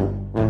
Bye.